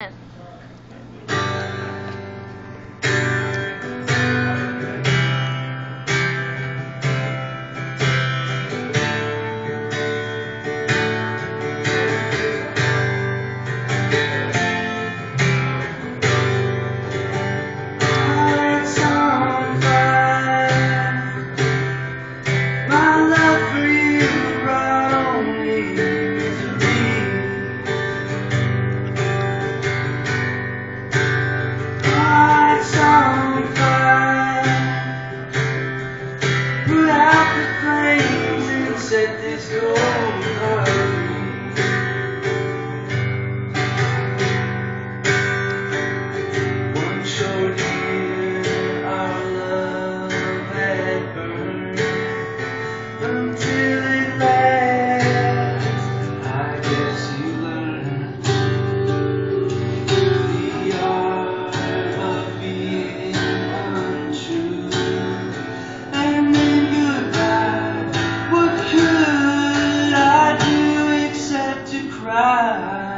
this put out the flames and set this gold on. Ah.